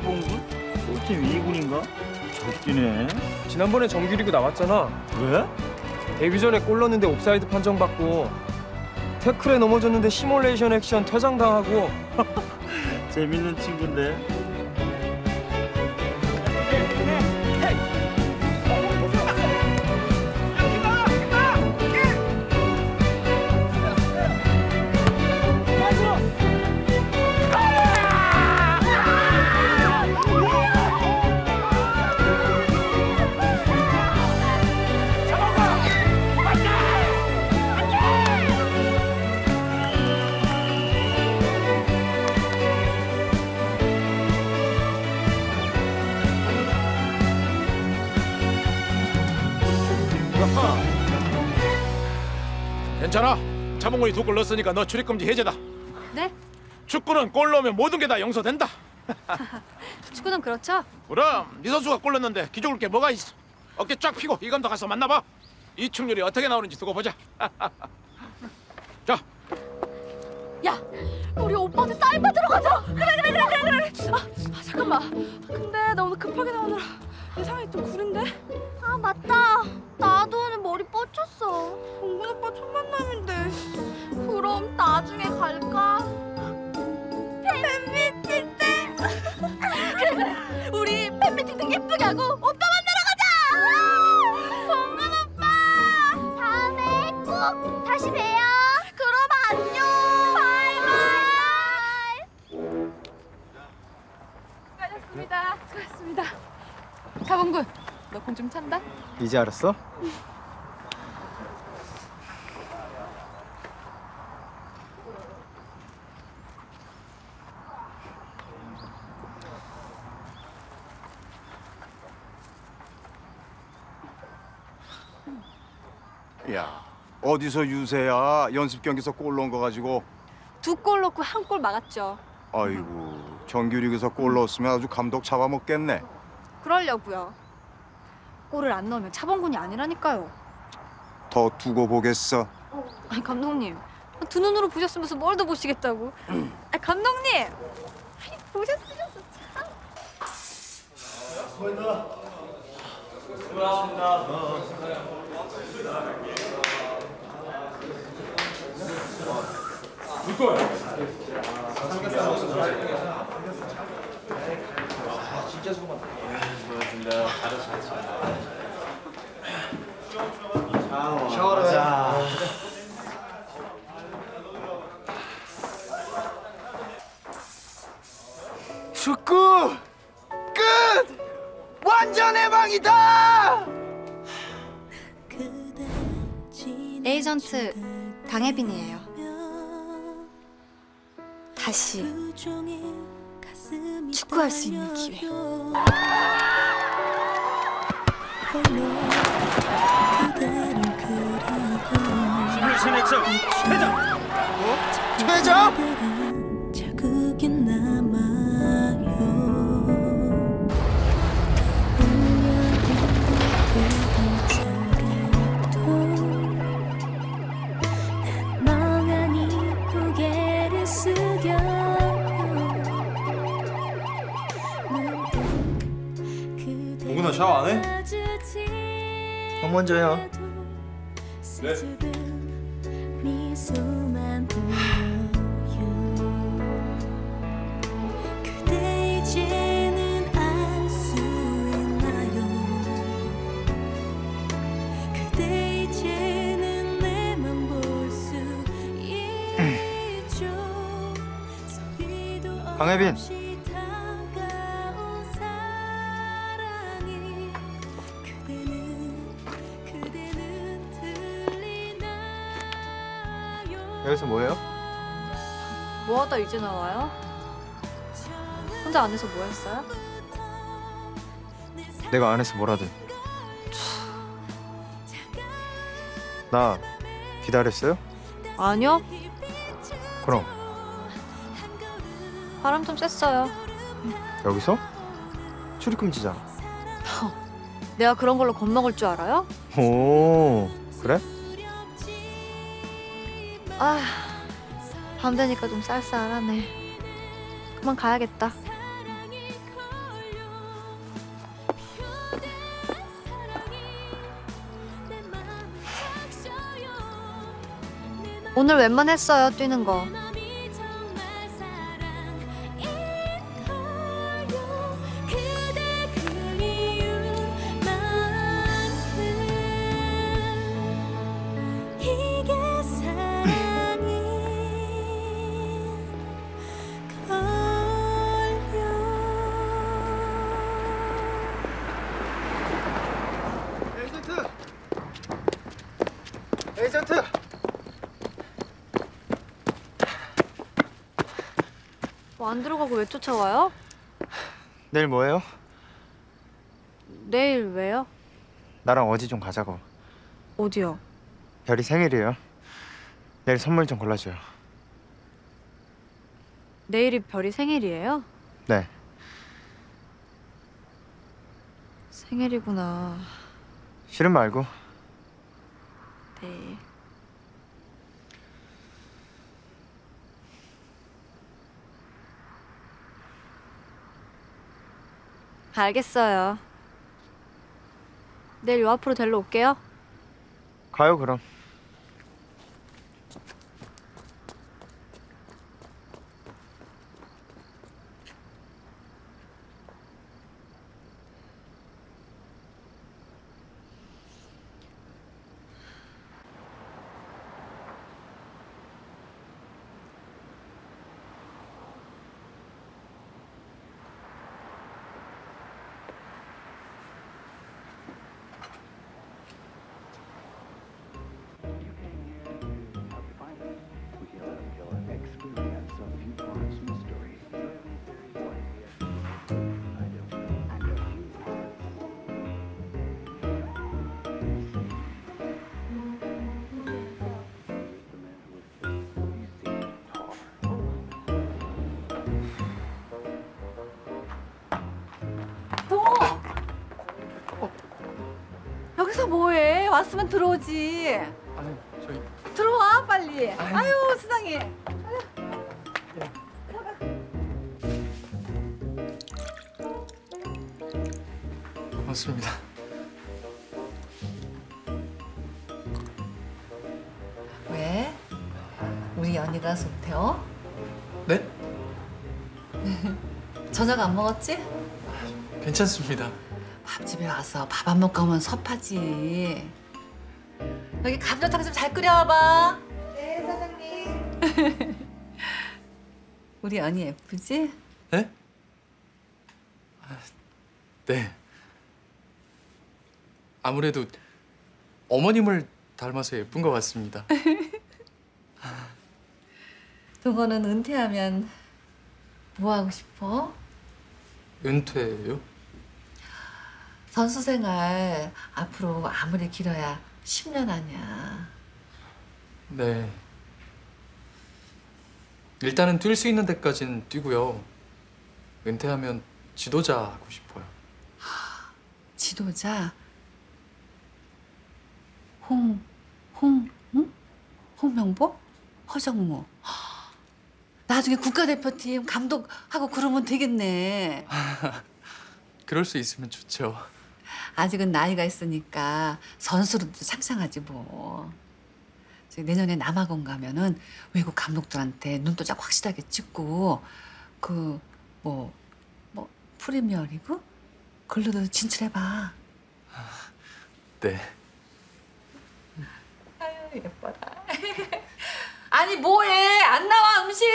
사범군? 꼴팀 2군인가? 적기네. 지난번에 정규리그 나왔잖아. 왜? 데뷔 전에 골 넣는데 옵사이드 판정받고 태클에 넘어졌는데 시뮬레이션 액션 퇴장당하고. 재밌는 친구인데. 괜찮아. 자몽군이 두 골 넣었으니까 너 출입금지 해제다. 네? 축구는 골 넣으면 모든 게 다 용서된다. 축구는 그렇죠? 그럼 네 선수가 골 넣는데 기죽을 게 뭐가 있어? 어깨 쫙 펴고 이 감독 가서 만나봐. 이 충률이 어떻게 나오는지 두고 보자. 자, 야, 우리 오빠한테 사인 받으러 가자. 그래, 그래, 그래, 그래, 그래. 아, 아, 잠깐만. 근데 나 오늘 급하게 나오느라 예상이 좀 구린데. 아 맞다. 자봉군, 너 공 좀 찬다? 이제 알았어? 야 어디서 유세야 연습 경기에서 골 넣은 거 가지고 두 골 넣고 한 골 막았죠. 아이고 정규리그에서 골 넣었으면 아주 감독 잡아먹겠네 그러려고요. 골을 안 넣으면 차범군이 아니라니까요. 더 두고 보겠어 아니 감독님, 두 눈으로 보셨으면서 뭘 더 보시겠다고? 아 감독님, 아니, 보셨으면서 참. 축구 끝! 완전 해방이다! 에이전트 강혜빈이에요. 다시 축구할 수 있는 기회. 시뮬레이션 액션 퇴장! 퇴장? 샤워 안 해? 형 먼저 해요 네. 미소만 여기서 뭐해요? 뭐하다 이제 나와요? 혼자 안에서 뭐 했어요? 내가 안에서 뭐라든 나 기다렸어요? 아니요. 그럼 바람 좀 쐈어요. 여기서? 출입금지잖아 내가 그런 걸로 겁먹을 줄 알아요? 오 그래? 아, 밤 되니까 좀 쌀쌀하네. 그만 가야겠다. 오늘 웬만했어요, 뛰는 거. 안 들어가고 왜 쫓아와요? 내일 뭐해요? 내일 왜요? 나랑 어디 좀 가자고. 어디요? 별이 생일이에요. 내일 선물 좀 골라줘요. 내일이 별이 생일이에요? 네. 생일이구나. 싫은 말고. 네. 알겠어요. 내일 요 앞으로 데리러 올게요. 가요 그럼. 뭐해? 왔으면 들어오지. 아니 저희 들어와 빨리. 아유 세상에. 고맙습니다. 왜? 우리 연희가 속 태워? 네? 저녁 안 먹었지? 괜찮습니다. 밥집에 와서 밥 안 먹고 오면 섭하지. 여기 감자탕 좀 잘 끓여와봐. 네 사장님. 우리 연희 예쁘지? 네? 아, 네. 아무래도 어머님을 닮아서 예쁜 것 같습니다. 동호는 은퇴하면 뭐 하고 싶어? 은퇴요? 선수 생활 앞으로 아무리 길어야 10년 아니야. 네. 일단은 뛸 수 있는 데까지는 뛰고요. 은퇴하면 지도자 하고 싶어요. 지도자 홍, 홍, 응? 홍명보? 허정무. 나중에 국가대표팀 감독하고 그러면 되겠네. 그럴 수 있으면 좋죠. 아직은 나이가 있으니까 선수로도 창창하지 뭐. 내년에 남아공 가면은 외국 감독들한테 눈도장 확실하게 찍고 그 뭐 뭐 프리미어리그 글로도 진출해봐. 네. 아유 예뻐라. 아니 뭐해? 안 나와 음식?